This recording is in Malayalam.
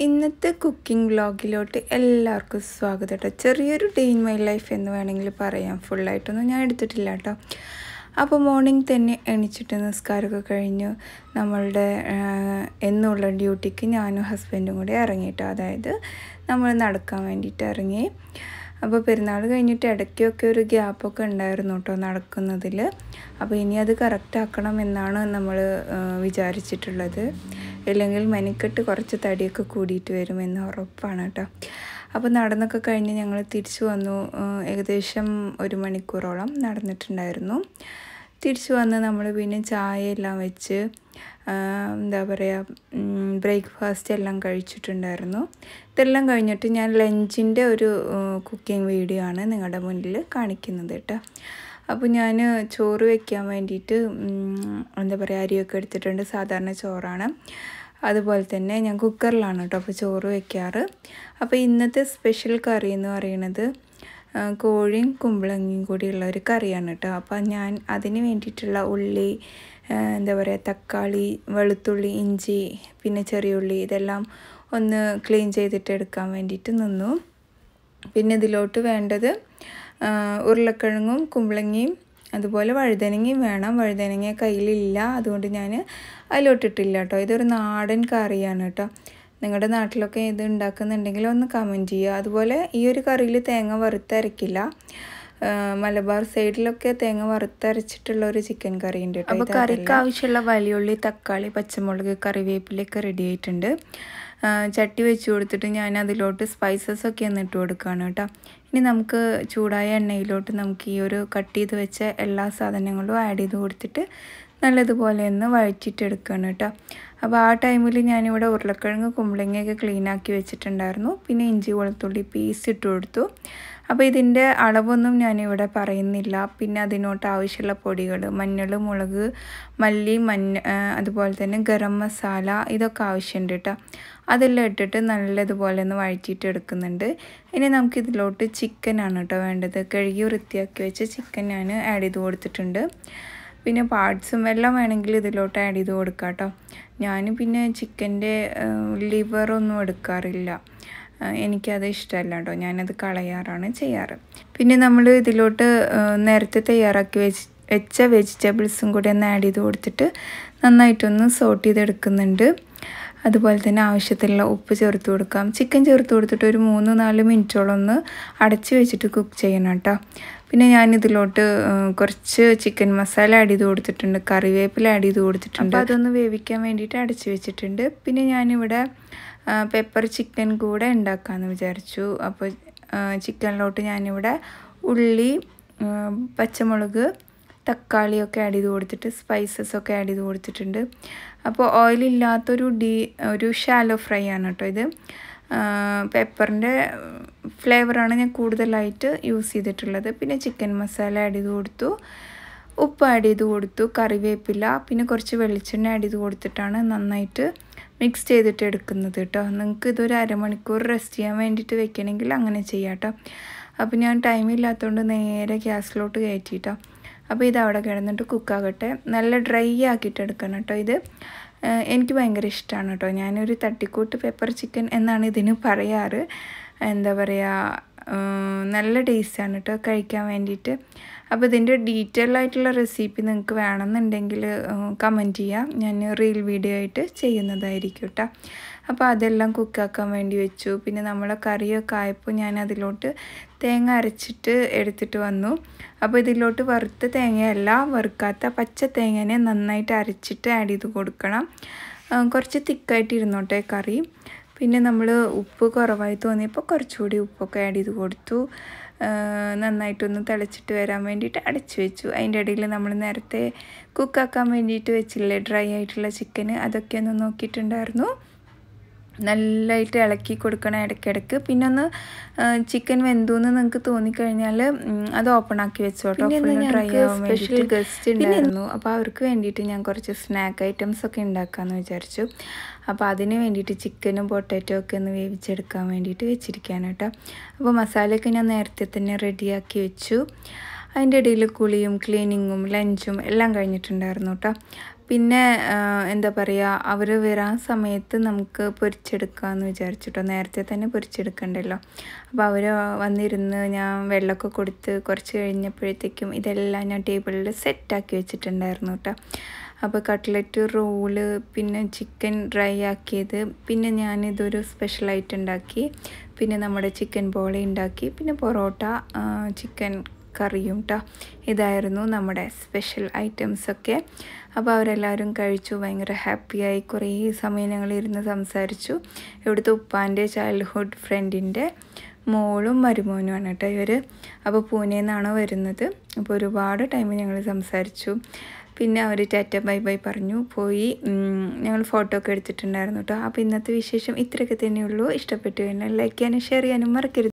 ഇന്നത്തെ കുക്കിംഗ് വ്ളോഗിലോട്ട് എല്ലാവർക്കും സ്വാഗതം കേട്ടോ ചെറിയൊരു ഡേ ഇൻ മൈ ലൈഫ് എന്ന് വേണമെങ്കിൽ പറയാം. ഫുള്ളായിട്ടൊന്നും ഞാൻ എടുത്തിട്ടില്ല കേട്ടോ അപ്പോൾ മോർണിംഗ് തന്നെ എണിച്ചിട്ട് നിസ്കാരമൊക്കെ കഴിഞ്ഞു. നമ്മളുടെ എന്നുള്ള ഡ്യൂട്ടിക്ക് ഞാനും ഹസ്ബൻഡും കൂടി ഇറങ്ങിയിട്ടോ അതായത് നമ്മൾ നടക്കാൻ വേണ്ടിയിട്ട് ഇറങ്ങി. അപ്പോൾ പെരുന്നാൾ കഴിഞ്ഞിട്ട് ഇടയ്ക്കൊക്കെ ഒരു ഗ്യാപ്പൊക്കെ ഉണ്ടായിരുന്നു കേട്ടോ നടക്കുന്നതിൽ അപ്പോൾ ഇനി അത് കറക്റ്റ് ആക്കണം എന്നാണ് നമ്മൾ വിചാരിച്ചിട്ടുള്ളത്. ഇല്ലെങ്കിൽ മെനക്കെട്ട് കുറച്ച് തടിയൊക്കെ കൂടിയിട്ട് വരുമെന്ന് ഉറപ്പാണ് കേട്ടോ. അപ്പോൾ നടന്നൊക്കെ കഴിഞ്ഞ് ഞങ്ങൾ തിരിച്ചു വന്നു. ഏകദേശം ഒരു മണിക്കൂറോളം നടന്നിട്ടുണ്ടായിരുന്നു. തിരിച്ചു വന്ന് നമ്മൾ പിന്നെ ചായ എല്ലാം വെച്ച് എന്താ പറയുക ബ്രേക്ക്ഫാസ്റ്റ് എല്ലാം കഴിച്ചിട്ടുണ്ടായിരുന്നു. ഇതെല്ലാം കഴിഞ്ഞിട്ട് ഞാൻ ലഞ്ചിന്റെ ഒരു കുക്കിംഗ് വീഡിയോ ആണ് നിങ്ങളുടെ മുന്നിൽ കാണിക്കുന്നത് കേട്ടോ. അപ്പോൾ ഞാൻ ചോറ് വയ്ക്കാൻ വേണ്ടിയിട്ട് എന്താ പറയുക അരിയൊക്കെ എടുത്തിട്ടുണ്ട്. സാധാരണ ചോറാണ്. അതുപോലെ തന്നെ ഞാൻ കുക്കറിലാണ് കേട്ടോ അപ്പോൾ ചോറ് വെക്കാറ്. അപ്പോൾ ഇന്നത്തെ സ്പെഷ്യൽ കറി എന്ന് പറയുന്നത് കോഴിയും കുമ്പളങ്ങിയും കൂടിയുള്ള ഒരു കറിയാണ് കേട്ടോ അപ്പോൾ ഞാൻ അതിന് വേണ്ടിയിട്ടുള്ള ഉള്ളി എന്താ പറയുക തക്കാളി വെളുത്തുള്ളി ഇഞ്ചി പിന്നെ ചെറിയ ഉള്ളി ഇതെല്ലാം ഒന്ന് ക്ലീൻ ചെയ്തിട്ട് എടുക്കാൻ വേണ്ടിയിട്ട് നിന്നു. പിന്നെ ഇതിലോട്ട് വേണ്ടത് ഉരുളക്കിഴങ്ങും കുമ്പളങ്ങയും അതുപോലെ വഴുതനങ്ങയും വേണം. വഴുതനങ്ങ കയ്യിലില്ല. അതുകൊണ്ട് ഞാൻ അതിലോട്ടിട്ടില്ല കേട്ടോ. ഇതൊരു നാടൻ കറിയാണ് കേട്ടോ. നിങ്ങളുടെ നാട്ടിലൊക്കെ ഇത് ഉണ്ടാക്കുന്നുണ്ടെങ്കിൽ ഒന്ന് കമന്റ് ചെയ്യുക. അതുപോലെ ഈ ഒരു കറിയിൽ തേങ്ങ വറുത്തരക്കില്ല. മലബാർ സൈഡിലൊക്കെ തേങ്ങ വറുത്തരച്ചിട്ടുള്ള ഒരു ചിക്കൻ കറി ഉണ്ട് കേട്ടോ. അപ്പോൾ കറിക്ക് ആവശ്യമുള്ള വലിയുള്ളി തക്കാളി പച്ചമുളക് കറിവേപ്പിലൊക്കെ റെഡി ആയിട്ടുണ്ട്. ചട്ടി വെച്ച് കൊടുത്തിട്ട് ഞാൻ അതിലോട്ട് സ്പൈസസ് ഒക്കെ ഒന്ന് ഇട്ട് കൊടുക്കുകയാണ് കേട്ടോ. ഇനി നമുക്ക് ചൂടായ എണ്ണയിലോട്ട് നമുക്ക് ഈ ഒരു കട്ട് ചെയ്ത് വെച്ച എല്ലാ സാധനങ്ങളും ആഡ് ചെയ്ത് കൊടുത്തിട്ട് നല്ലതുപോലെ ഒന്ന് വഴറ്റിട്ടെടുക്കുകയാണ് കേട്ടോ. അപ്പോൾ ആ ടൈമിൽ ഞാനിവിടെ ഉരുളക്കിഴങ്ങ് കുമ്പളങ്ങയൊക്കെ ക്ലീനാക്കി വെച്ചിട്ടുണ്ടായിരുന്നു. പിന്നെ ഇഞ്ചി വെളുത്തുള്ളി പീസ് ഇട്ട് കൊടുത്തു. അപ്പോൾ ഇതിന്റെ അളവൊന്നും ഞാനിവിടെ പറയുന്നില്ല. പിന്നെ അതിനോട്ട് ആവശ്യമുള്ള പൊടികൾ മഞ്ഞൾ മുളക് മല്ലി മഞ്ഞ അതുപോലെ തന്നെ ഗരം മസാല ഇതൊക്കെ ആവശ്യമുണ്ട് കേട്ടോ അതെല്ലാം ഇട്ടിട്ട് നല്ലതുപോലെ ഒന്ന് വഴറ്റിയിട്ട് എടുക്കുന്നുണ്ട്. ഇനി നമുക്ക് ഇതിലോട്ട് ചിക്കനാണ് കേട്ടോ വേണ്ടത്. കഴുകി വൃത്തിയാക്കി വെച്ച ചിക്കൻ ഞാൻ ആഡ് ചെയ്ത് കൊടുത്തിട്ടുണ്ട്. പിന്നെ പാർട്സും എല്ലാം വേണമെങ്കിൽ ഇതിലോട്ട് ആഡ് ചെയ്ത് കൊടുക്കാം കേട്ടോ ഞാൻ പിന്നെ ചിക്കന്റെ ലിവറൊന്നും എടുക്കാറില്ല. എനിക്കത് ഇഷ്ടമല്ല കേട്ടോ ഞാനത് കളയാറാണ് ചെയ്യാറ്. പിന്നെ നമ്മൾ ഇതിലോട്ട് നേരത്തെ തയ്യാറാക്കി വെച്ച് വെച്ച വെജിറ്റബിൾസും കൂടി ഒന്ന് ആഡ് ചെയ്ത് കൊടുത്തിട്ട് നന്നായിട്ടൊന്ന് സോട്ട് ചെയ്തെടുക്കുന്നുണ്ട്. അതുപോലെ തന്നെ ആവശ്യത്തിലുള്ള ഉപ്പ് ചേർത്ത് കൊടുക്കാം. ചിക്കൻ ചേർത്ത് കൊടുത്തിട്ട് ഒരു മൂന്ന് നാല് മിനിറ്റോളം ഒന്ന് അടച്ച് വെച്ചിട്ട് കുക്ക് ചെയ്യണം കേട്ടോ. പിന്നെ ഞാൻ ഇതിലോട്ട് കുറച്ച് ചിക്കൻ മസാല ആഡ് ചെയ്ത് കൊടുത്തിട്ടുണ്ട്. കറിവേപ്പില ആഡ് ചെയ്ത് കൊടുത്തിട്ടുണ്ട്. അതൊന്ന് വേവിക്കാൻ വേണ്ടിയിട്ട് അടച്ച് വെച്ചിട്ടുണ്ട്. പിന്നെ ഞാനിവിടെ പെപ്പർ ചിക്കൻ കൂടെ ഉണ്ടാക്കാമെന്ന് വിചാരിച്ചു. അപ്പോൾ ചിക്കനിലോട്ട് ഞാനിവിടെ ഉള്ളി പച്ചമുളക് തക്കാളിയൊക്കെ ആഡ് ചെയ്ത് കൊടുത്തിട്ട് സ്പൈസസ് ഒക്കെ ആഡ് ചെയ്ത് കൊടുത്തിട്ടുണ്ട്. അപ്പോൾ ഓയിലില്ലാത്തൊരു ഡീ ഒരു ഷാലോ ഫ്രൈ ആണ് കേട്ടോ ഇത്. പെപ്പറിന്റെ ഫ്ലേവറാണ് ഞാൻ കൂടുതലായിട്ട് യൂസ് ചെയ്തിട്ടുള്ളത്. പിന്നെ ചിക്കൻ മസാല ആഡ് ചെയ്ത് കൊടുത്തു. ഉപ്പ് ആഡ് ചെയ്ത് കൊടുത്തു കറിവേപ്പില പിന്നെ കുറച്ച് വെളിച്ചെണ്ണ ആഡ് ചെയ്ത് കൊടുത്തിട്ടാണ് നന്നായിട്ട് മിക്സ് ചെയ്തിട്ട് എടുക്കുന്നത് കേട്ടോ നിങ്ങൾക്ക് ഇതൊരു അരമണിക്കൂർ റെസ്റ്റ് ചെയ്യാൻ വേണ്ടിയിട്ട് വെക്കണമെങ്കിൽ അങ്ങനെ ചെയ്യാം കേട്ടോ അപ്പോൾ ഞാൻ ടൈം ഇല്ലാത്തതുകൊണ്ട് നേരെ ഗ്യാസിലോട്ട് കയറ്റിട്ടോ അപ്പോൾ ഇത് അവിടെ കിടന്നിട്ട് കുക്കാകട്ടെ നല്ല ഡ്രൈ ആക്കിയിട്ട് എടുക്കണം കേട്ടോ ഇത്. എനിക്ക് ഭയങ്കര ഇഷ്ടമാണ് കേട്ടോ ഞാനൊരു തട്ടിക്കൂട്ട് പെപ്പർ ചിക്കൻ എന്നാണ് ഇതിന് പറയാറ്. എന്താ പറയുക നല്ല ടേസ്റ്റാണ് കേട്ടോ കഴിക്കാൻ വേണ്ടിയിട്ട്. അപ്പോൾ ഇതിന്റെ ഡീറ്റെയിൽ ആയിട്ടുള്ള റെസിപ്പി നിങ്ങൾക്ക് വേണമെന്നുണ്ടെങ്കിൽ കമന്റ് ചെയ്യാം. ഞാൻ റീൽ വീഡിയോ ആയിട്ട് ചെയ്യുന്നതായിരിക്കും കേട്ടോ അപ്പോൾ അതെല്ലാം കുക്കാക്കാൻ വേണ്ടി വെച്ചു. പിന്നെ നമ്മളെ കറിയൊക്കെ ആയപ്പോൾ ഞാൻ അതിലോട്ട് തേങ്ങ അരച്ചിട്ട് എടുത്തിട്ട് വന്നു. അപ്പോൾ ഇതിലോട്ട് വറുത്ത തേങ്ങയല്ല വറുക്കാത്ത പച്ച തേങ്ങനെ നന്നായിട്ട് അരച്ചിട്ട് ആഡ് ചെയ്ത് കൊടുക്കണം. കുറച്ച് തിക്കായിട്ട് ഇരുന്നോട്ടെ കറി. പിന്നെ നമ്മൾ ഉപ്പ് കുറവായി തോന്നിയപ്പോൾ കുറച്ചുകൂടി ഉപ്പൊക്കെ ആഡ് ചെയ്ത് കൊടുത്തു. നന്നായിട്ടൊന്ന് തിളച്ചിട്ട് വരാൻ വേണ്ടിയിട്ട് അടച്ചു വെച്ചു. അതിന്റെ ഇടയിൽ നമ്മൾ നേരത്തെ കുക്കാക്കാൻ വേണ്ടിയിട്ട് വെച്ചില്ലേ ഡ്രൈ ആയിട്ടുള്ള ചിക്കന് അതൊക്കെ ഒന്ന് നോക്കിയിട്ടുണ്ടായിരുന്നു. നല്ലതായിട്ട് ഇളക്കി കൊടുക്കണം ഇടയ്ക്കിടയ്ക്ക്. പിന്നെ ഒന്ന് ചിക്കൻ വെന്തു എന്ന് നിങ്ങൾക്ക് തോന്നിക്കഴിഞ്ഞാൽ അത് ഓപ്പൺ ആക്കി വെച്ചോട്ടോ. ആവാൻ സ്പെഷ്യൽ ഗസ്റ്റ് ഉണ്ടായിരുന്നു അപ്പോൾ അവർക്ക് വേണ്ടിയിട്ട് ഞാൻ കുറച്ച് സ്നാക്ക് ഐറ്റംസ് ഒക്കെ ഉണ്ടാക്കാമെന്ന് വിചാരിച്ചു. അപ്പോൾ അതിന് വേണ്ടിയിട്ട് ചിക്കനും പൊട്ടാറ്റോ ഒക്കെ ഒന്ന് വേവിച്ചെടുക്കാൻ വേണ്ടിയിട്ട് വെച്ചിരിക്കുകയാണ് കേട്ടോ. അപ്പോൾ മസാലയൊക്കെ ഞാൻ നേരത്തെ തന്നെ റെഡിയാക്കി വെച്ചു. അതിന്റെ ഇടയിൽ കുളിയും ക്ലീനിങ്ങും ലഞ്ചും എല്ലാം കഴിഞ്ഞിട്ടുണ്ടായിരുന്നു കേട്ടോ. പിന്നെ എന്താ പറയുക അവർ വരാൻ സമയത്ത് നമുക്ക് പൊരിച്ചെടുക്കാമെന്ന് വിചാരിച്ചിട്ടോ. നേരത്തെ തന്നെ പൊരിച്ചെടുക്കണ്ടല്ലോ. അപ്പോൾ അവർ വന്നിരുന്ന് ഞാൻ വെള്ളമൊക്കെ കൊടുത്ത് കുറച്ച് കഴിഞ്ഞപ്പോഴത്തേക്കും ഇതെല്ലാം ഞാൻ ടേബിളിൽ സെറ്റാക്കി വെച്ചിട്ടുണ്ടായിരുന്നു കേട്ടോ അപ്പോൾ കട്ട്ലറ്റ് റോൾ പിന്നെ ചിക്കൻ ഡ്രൈ ആക്കിയത്. പിന്നെ ഞാനിതൊരു സ്പെഷ്യലായിട്ട് ഉണ്ടാക്കി. പിന്നെ നമ്മുടെ ചിക്കൻ ബോളി ഉണ്ടാക്കി. പിന്നെ പൊറോട്ട ചിക്കൻ കറിയും കേട്ടോ ഇതായിരുന്നു നമ്മുടെ സ്പെഷ്യൽ ഐറ്റംസൊക്കെ അപ്പോൾ അവരെല്ലാവരും കഴിച്ചു ഭയങ്കര ഹാപ്പിയായി കുറേ സമയം ഞങ്ങൾ ഇരുന്ന് സംസാരിച്ചു. ഇവിടുത്തെ ഉപ്പാന്റെ ചൈൽഡ്ഹുഡ് ഫ്രണ്ടിന്റെ മോളും മരുമോനുമാണ് കേട്ടോ ഇവർ അപ്പോൾ പൂനെയിൽ നിന്നാണ് വരുന്നത്. അപ്പോൾ ഒരുപാട് ടൈം ഞങ്ങൾ സംസാരിച്ചു. പിന്നെ അവർ ടാറ്റ ബൈ ബൈ പറഞ്ഞു. പോയി ഞങ്ങൾ ഫോട്ടോ ഒക്കെ എടുത്തിട്ടുണ്ടായിരുന്നു കേട്ടോ അപ്പോൾ ഇന്നത്തെ വിശേഷം ഇത്രയൊക്കെ തന്നെയുള്ളൂ. ഇഷ്ടപ്പെട്ടു കഴിഞ്ഞാൽ ലൈക്ക് ചെയ്യാനും ഷെയർ ചെയ്യാനും മറക്കരുത്.